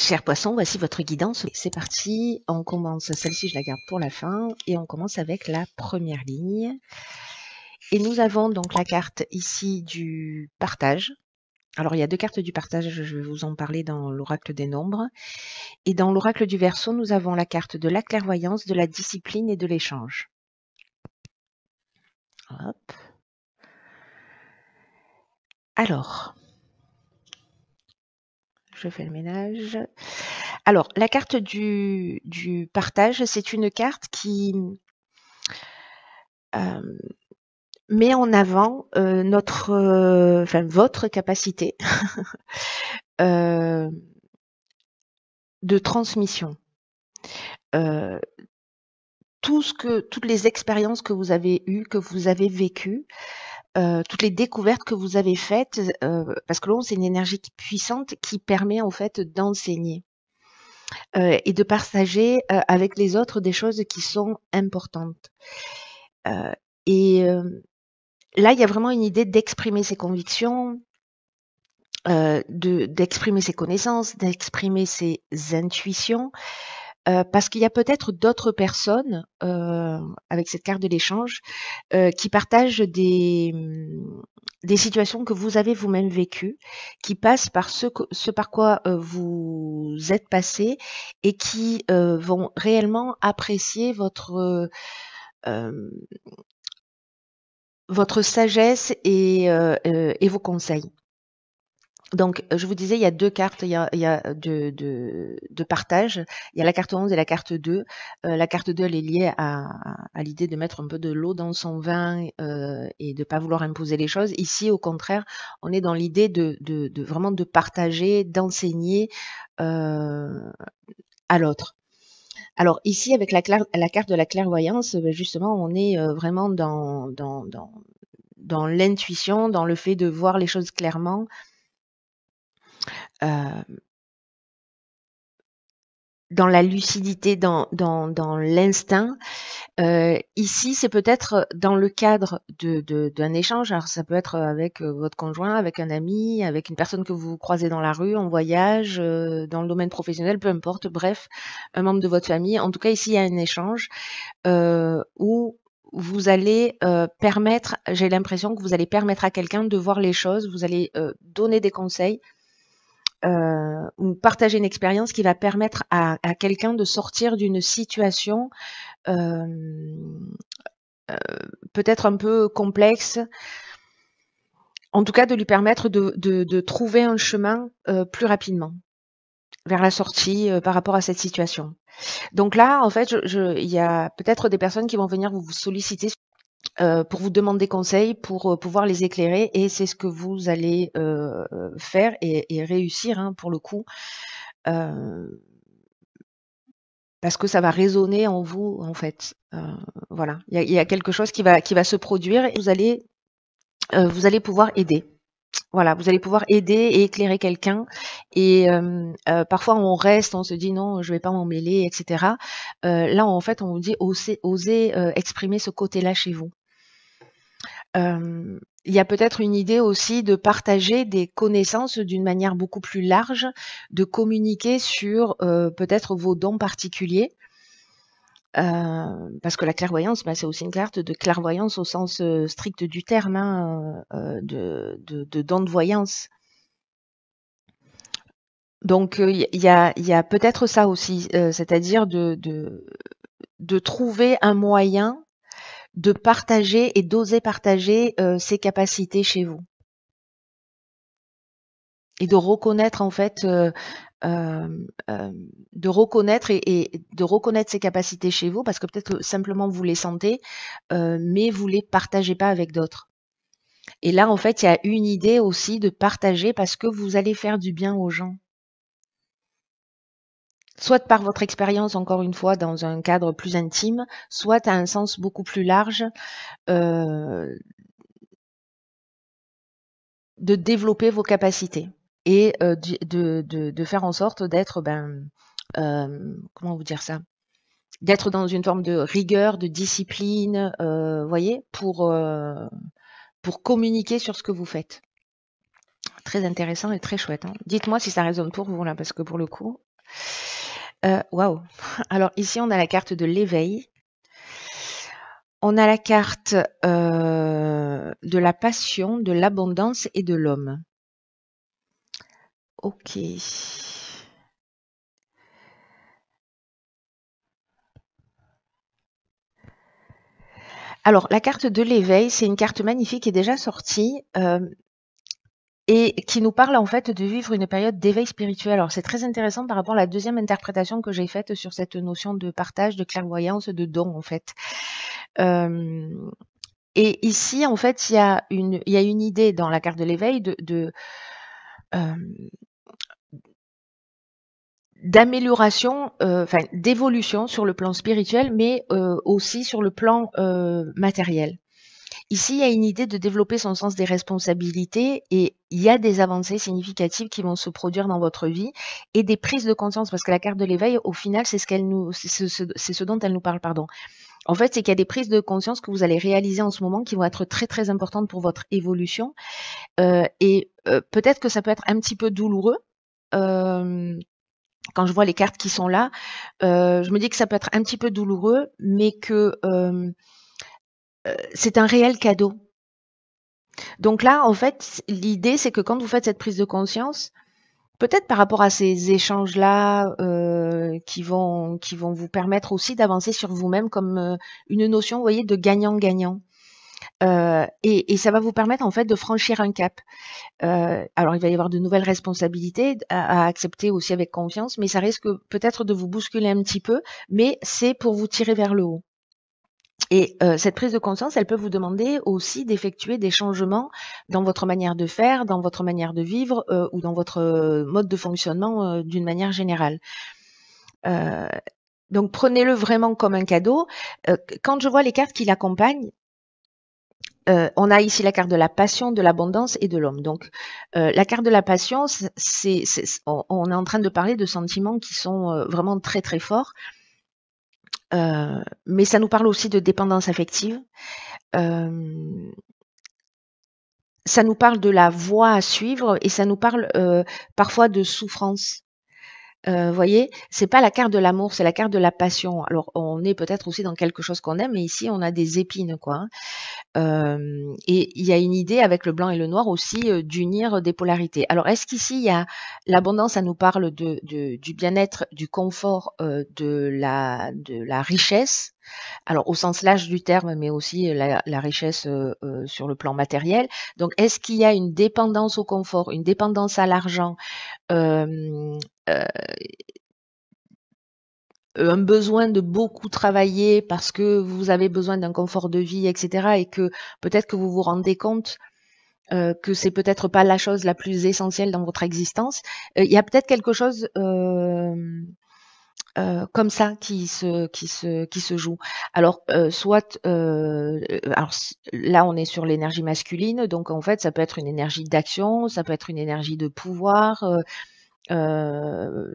Chers poissons, voici votre guidance. C'est parti, on commence, celle-ci je la garde pour la fin, et on commence avec la première ligne. Et nous avons donc la carte ici du partage. Alors il y a deux cartes du partage, je vais vous en parler dans l'oracle des nombres. Et dans l'oracle du verso, nous avons la carte de la clairvoyance, de la discipline et de l'échange. Hop. Alors, je fais le ménage. Alors, la carte du, partage, c'est une carte qui euh, met en avant euh, notre, euh, enfin, votre capacité de transmission. toutes les expériences que vous avez eues, que vous avez vécues, euh, toutes les découvertes que vous avez faites, euh, parce que l'on c'est une énergie puissante qui permet en fait d'enseigner euh, et de partager avec les autres des choses qui sont importantes. et là, il y a vraiment une idée d'exprimer ses convictions, de d'exprimer ses connaissances, d'exprimer ses intuitions, euh, parce qu'il y a peut-être d'autres personnes euh, avec cette carte de l'échange euh, qui partagent des, mm, des situations que vous avez vous-même vécues, qui passent par ce, ce par quoi vous êtes passé et qui vont réellement apprécier votre votre sagesse et, et vos conseils. Donc, je vous disais, il y a deux cartes, il y a, de, de, partage. Il y a la carte 11 et la carte 2. Euh, la carte 2, elle est liée à, l'idée de mettre un peu de l'eau dans son vin euh, et de pas vouloir imposer les choses. Ici, au contraire, on est dans l'idée de, de, vraiment de partager, d'enseigner euh, à l'autre. Alors ici, avec la, la, carte de la clairvoyance, ben, justement, on est vraiment dans, dans, dans, l'intuition, dans le fait de voir les choses clairement, euh, dans la lucidité, dans, l'instinct. Ici, c'est peut-être dans le cadre d'un échange. Alors, ça peut être avec votre conjoint, avec un ami, avec une personne que vous croisez dans la rue, en voyage, dans le domaine professionnel, peu importe. Bref, un membre de votre famille. En tout cas, ici, il y a un échange où vous allez permettre, j'ai l'impression que vous allez permettre à quelqu'un de voir les choses, vous allez donner des conseils euh, ou partager une expérience qui va permettre à, quelqu'un de sortir d'une situation euh, euh, peut-être un peu complexe, en tout cas de lui permettre de, trouver un chemin plus rapidement vers la sortie par rapport à cette situation. Donc là, en fait, il y a peut-être des personnes qui vont venir vous solliciter euh, pour vous demander conseil, pour euh, pouvoir les éclairer, et c'est ce que vous allez euh, faire et, réussir hein, pour le coup, parce que ça va résonner en vous en fait. voilà, il y a, quelque chose qui va qui va se produire et vous allez vous allez pouvoir aider. Voilà, vous allez pouvoir aider et éclairer quelqu'un. Et parfois on reste, on se dit non, je vais pas m'en mêler, etc. là, en fait, on vous dit osez, osez exprimer ce côté-là chez vous il y a peut-être une idée aussi de partager des connaissances d'une manière beaucoup plus large, de communiquer sur peut-être vos dons particuliers. parce que la clairvoyance, bah, c'est aussi une carte de clairvoyance au sens strict du terme, hein, de, de, don de voyance. Donc il y a, peut-être ça aussi, c'est-à-dire de, de, trouver un moyen de partager et d'oser partager euh, ses capacités chez vous. Et de reconnaître en fait, euh, euh, de reconnaître et, de reconnaître ses capacités chez vous, parce que peut-être simplement vous les sentez, mais vous les partagez pas avec d'autres. Et là, en fait, il y a une idée aussi de partager parce que vous allez faire du bien aux gens soit par votre expérience, encore une fois, dans un cadre plus intime, soit à un sens beaucoup plus large euh, de développer vos capacités et euh, de, faire en sorte d'être, ben, euh, comment vous dire ça D'être dans une forme de rigueur, de discipline, voyez, pour, pour communiquer sur ce que vous faites. Très intéressant et très chouette. Hein. Dites-moi si ça résonne pour vous là, parce que pour le coup, euh, waouh. Alors ici, on a la carte de l'éveil. On a la carte euh, de la passion, de l'abondance et de l'homme. Ok. Alors, la carte de l'éveil, c'est une carte magnifique qui est déjà sortie. Euh, et qui nous parle en fait de vivre une période d'éveil spirituel. Alors c'est très intéressant par rapport à la deuxième interprétation que j'ai faite sur cette notion de partage, de clairvoyance, de don en fait. Euh, et ici en fait il y a une idée dans la carte de l'éveil euh, d'amélioration, euh, d'évolution sur le plan spirituel, mais aussi sur le plan matériel. Ici, il y a une idée de développer son sens des responsabilités et il y a des avancées significatives qui vont se produire dans votre vie et des prises de conscience parce que la carte de l'éveil, au final, c'est ce qu'elle nous, c'est ce, dont elle nous parle, pardon. En fait, c'est qu'il y a des prises de conscience que vous allez réaliser en ce moment qui vont être très très importantes pour votre évolution euh, et euh, peut-être que ça peut être un petit peu douloureux. Euh, quand je vois les cartes qui sont là, je me dis que ça peut être un petit peu douloureux, mais que euh, c'est un réel cadeau. Donc là, en fait, l'idée, c'est que quand vous faites cette prise de conscience, peut-être par rapport à ces échanges-là euh, qui vont qui vont vous permettre aussi d'avancer sur vous-même comme euh, une notion, vous voyez, de gagnant-gagnant. et, ça va vous permettre en fait de franchir un cap. alors il va y avoir de nouvelles responsabilités à, accepter aussi avec confiance, mais ça risque peut-être de vous bousculer un petit peu, mais c'est pour vous tirer vers le haut. Et euh, cette prise de conscience, elle peut vous demander aussi d'effectuer des changements dans votre manière de faire, dans votre manière de vivre euh, ou dans votre euh, mode de fonctionnement d'une manière générale. donc prenez-le vraiment comme un cadeau. quand je vois les cartes qui l'accompagnent, on a ici la carte de la passion, de l'abondance et de l'homme. Donc, la carte de la passion, c'est, on, est en train de parler de sentiments qui sont vraiment très très forts. Euh, mais ça nous parle aussi de dépendance affective. Euh, ça nous parle de la voie à suivre et ça nous parle euh, parfois de souffrance. Euh, voyez, c'est pas la carte de l'amour, c'est la carte de la passion. Alors, on est peut-être aussi dans quelque chose qu'on aime, mais ici, on a des épines, quoi. Hein. Euh, et il y a une idée avec le blanc et le noir aussi euh, d'unir des polarités. Alors, est-ce qu'ici, il y a l'abondance, ça nous parle de, du bien-être, du confort, euh, de, la, de la richesse? Alors au sens large du terme, mais aussi la, la richesse euh, sur le plan matériel. Donc, est-ce qu'il y a une dépendance au confort, une dépendance à l'argent, euh, euh, un besoin de beaucoup travailler parce que vous avez besoin d'un confort de vie, etc. Et que peut-être que vous vous rendez compte que c'est peut-être pas la chose la plus essentielle dans votre existence. Il y a peut-être quelque chose comme ça qui se qui se qui se joue. Alors soit alors là on est sur l'énergie masculine, donc en fait ça peut être une énergie d'action, ça peut être une énergie de pouvoir. Euh,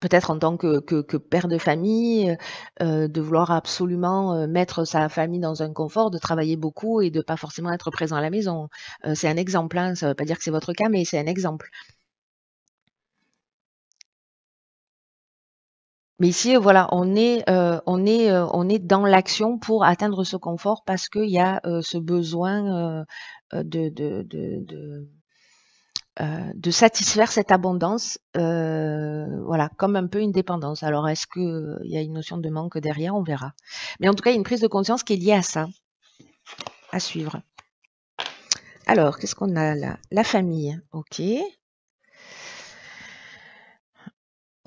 peut-être en tant que, que, père de famille, euh, de vouloir absolument euh, mettre sa famille dans un confort, de travailler beaucoup et de pas forcément être présent à la maison. c'est un exemple, hein, ça ne veut pas dire que c'est votre cas, mais c'est un exemple. Mais ici, voilà, on est, on est, on est dans l'action pour atteindre ce confort parce qu'il y a ce besoin de, de, de euh, de satisfaire cette abondance, euh, voilà, comme un peu une dépendance. Alors, est-ce qu'il y a une notion de manque derrière? On verra. Mais en tout cas, il y a une prise de conscience qui est liée à ça, à suivre. Alors, qu'est-ce qu'on a là? La famille, ok.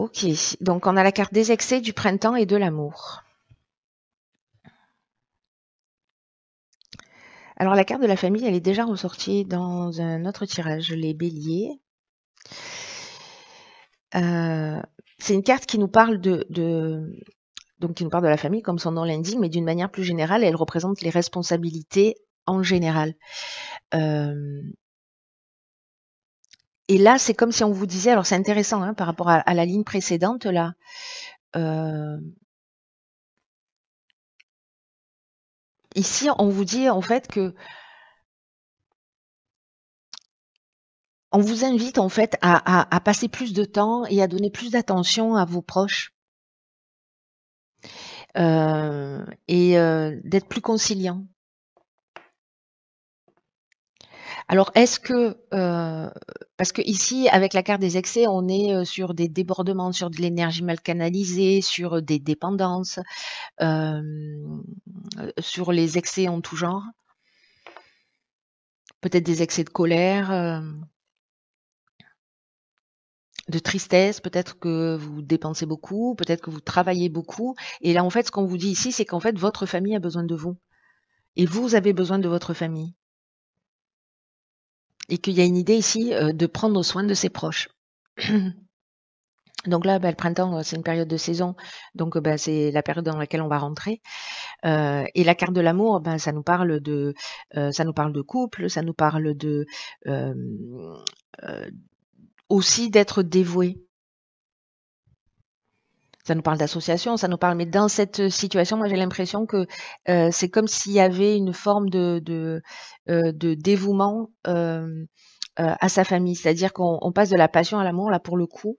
Ok, donc on a la carte des excès, du printemps et de l'amour. Alors la carte de la famille, elle est déjà ressortie dans un autre tirage, les béliers. Euh, c'est une carte qui nous parle de, donc qui nous parle de la famille, comme son nom l'indique, mais d'une manière plus générale, elle représente les responsabilités en général. Euh, et là, c'est comme si on vous disait, alors c'est intéressant hein, par rapport à, la ligne précédente là. Euh, ici, on vous dit en fait que on vous invite en fait à, passer plus de temps et à donner plus d'attention à vos proches euh, et euh, d'être plus conciliant. Alors, est-ce que, euh, parce que ici, avec la carte des excès, on est sur des débordements, sur de l'énergie mal canalisée, sur des dépendances, sur les excès en tout genre, peut-être des excès de colère de tristesse, peut-être que vous dépensez beaucoup, peut-être que vous travaillez beaucoup. Et là, en fait, ce qu'on vous dit ici, c'est qu'en fait, votre famille a besoin de vous. Et vous avez besoin de votre famille. Et qu'il y a une idée ici euh, de prendre soin de ses proches. Donc là, ben, le printemps, euh, c'est une période de saison, donc ben, c'est la période dans laquelle on va rentrer. Euh, et la carte de l'amour, ben, ça nous parle de, ça nous parle de couple, ça nous parle de aussi d'être dévoué. Ça nous parle d'association, ça nous parle, mais dans cette situation, moi j'ai l'impression que euh, c'est comme s'il y avait une forme de, de, euh, dévouement euh, à sa famille, c'est-à-dire qu'on passe de la passion à l'amour là pour le coup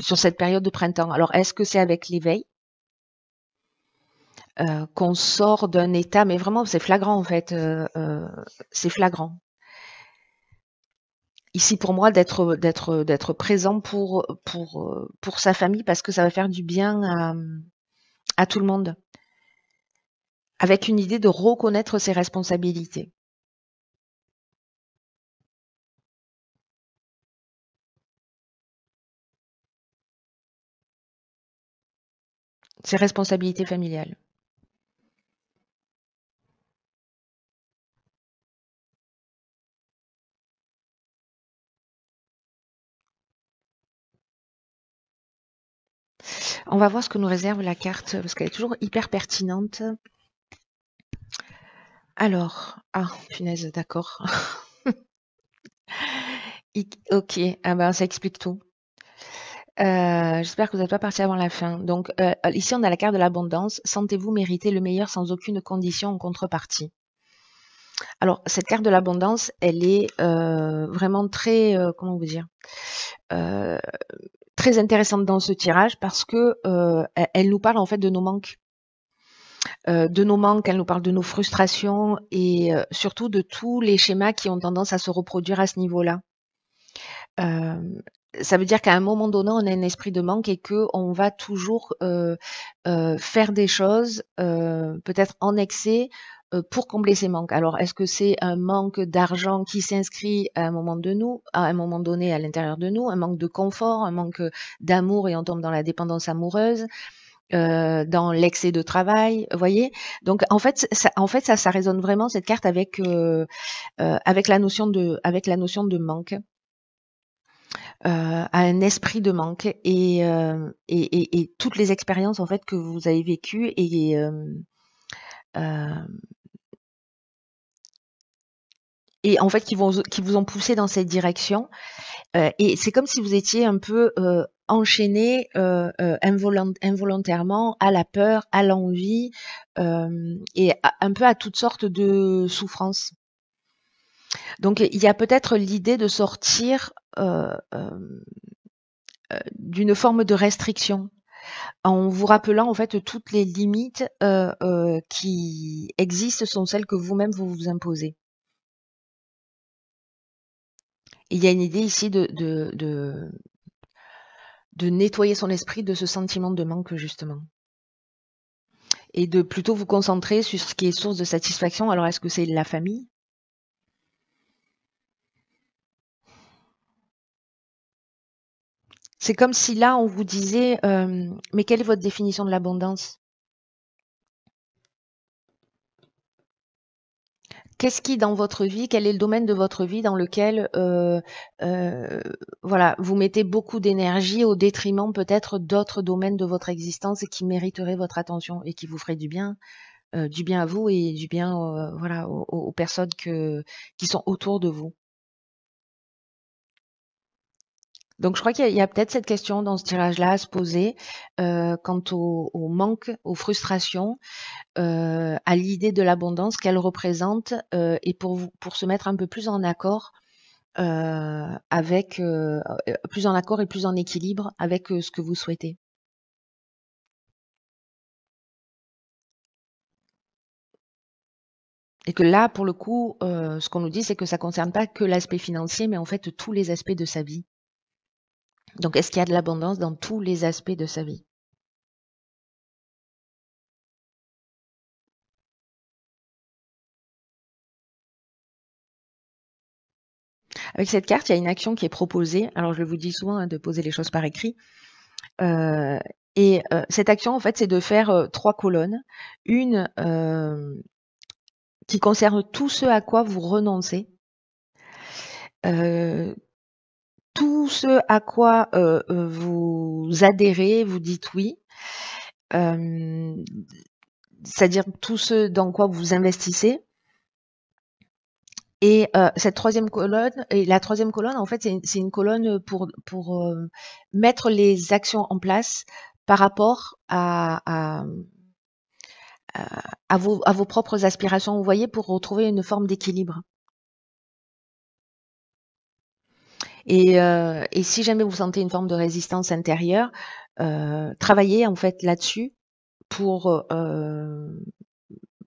sur cette période de printemps. Alors est-ce que c'est avec l'éveil qu'on sort d'un état, mais vraiment c'est flagrant en fait, c'est flagrant ici pour moi d'être présent pour sa famille parce que ça va faire du bien à tout le monde avec une idée de reconnaître ses responsabilités. Ses responsabilités familiales. On va voir ce que nous réserve la carte, parce qu'elle est toujours hyper pertinente. Alors, ah, punaise, d'accord. ok, ah ben, ça explique tout. Euh, j'espère que vous n'êtes pas parti avant la fin. Donc, euh, ici, on a la carte de l'abondance. Sentez-vous mériter le meilleur sans aucune condition en contrepartie. Alors, cette carte de l'abondance, elle est euh, vraiment très, comment vous dire, très intéressante dans ce tirage parce que euh, elle nous parle en fait de nos manques. Euh, de nos manques, elle nous parle de nos frustrations et euh, surtout de tous les schémas qui ont tendance à se reproduire à ce niveau-là. ça veut dire qu'à un moment donné, on a un esprit de manque et que on va toujours faire des choses, peut-être en excès, pour combler ces manques. Alors, est-ce que c'est un manque d'argent qui s'inscrit à un moment de nous, à un moment donné à l'intérieur de nous, un manque de confort, un manque d'amour et on tombe dans la dépendance amoureuse, euh, dans l'excès de travail, voyez? Donc, en fait, ça, en fait, ça, ça résonne vraiment cette carte avec euh, avec la notion de avec la notion de manque. à un esprit de manque et, et, et, toutes les expériences en fait que vous avez vécues et et en fait qui, vous ont poussé dans cette direction. Et c'est comme si vous étiez un peu enchaîné euh involontairement à la peur, à l'envie et un peu à toutes sortes de souffrances. Donc il y a peut-être l'idée de sortir d'une forme de restriction en vous rappelant en fait toutes les limites qui existent sont celles que vous-même vous imposez il y a une idée ici de, nettoyer son esprit de ce sentiment de manque, justement. Et de plutôt vous concentrer sur ce qui est source de satisfaction. Alors, est-ce que c'est la famille? C'est comme si là, on vous disait, euh, mais quelle est votre définition de l'abondance? Qu'est-ce qui dans votre vie, quel est le domaine de votre vie dans lequel euh, euh, voilà, vous mettez beaucoup d'énergie au détriment peut-être d'autres domaines de votre existence et qui mériteraient votre attention et qui vous feraient du bien, du bien à vous et du bien voilà aux, personnes qui sont autour de vous? Donc je crois qu'il y a, peut-être cette question dans ce tirage-là à se poser euh, quant au, manque, aux frustrations, euh, à l'idée de l'abondance qu'elle représente euh, et pour, pour se mettre un peu plus en accord avec plus en accord et plus en équilibre avec ce que vous souhaitez. Et que là, pour le coup, ce qu'on nous dit, c'est que ça ne concerne pas que l'aspect financier, mais en fait tous les aspects de sa vie. Donc, est-ce qu'il y a de l'abondance dans tous les aspects de sa vie? Avec cette carte, il y a une action qui est proposée. Alors, je vous dis souvent hein, de poser les choses par écrit. Euh, et euh, cette action, en fait, c'est de faire euh, trois colonnes. Une qui concerne tout ce à quoi vous renoncez. Tout ce à quoi vous adhérez, vous dites oui. C'est-à-dire tout ce dans quoi vous investissez. Et euh, cette troisième colonne, et la troisième colonne, en fait, c'est une, colonne pour, euh, mettre les actions en place par rapport à, vos, à vos propres aspirations, vous voyez, pour retrouver une forme d'équilibre. Et, euh, et, si jamais vous sentez une forme de résistance intérieure, travaillez en fait là-dessus pour,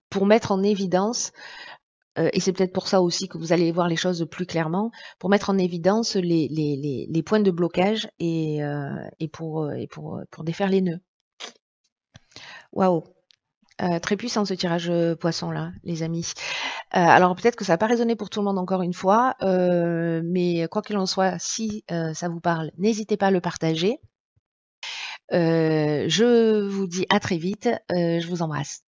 pour mettre en évidence euh, et c'est peut-être pour ça aussi que vous allez voir les choses plus clairement, pour mettre en évidence les, les, les, points de blocage et, euh, et, pour, et pour, pour défaire les nœuds. Waouh euh, très puissant ce tirage poisson là, les amis. alors peut-être que ça n'a pas résonné pour tout le monde encore une fois, mais quoi qu'il en soit, si ça vous parle, n'hésitez pas à le partager. je vous dis à très vite, je vous embrasse.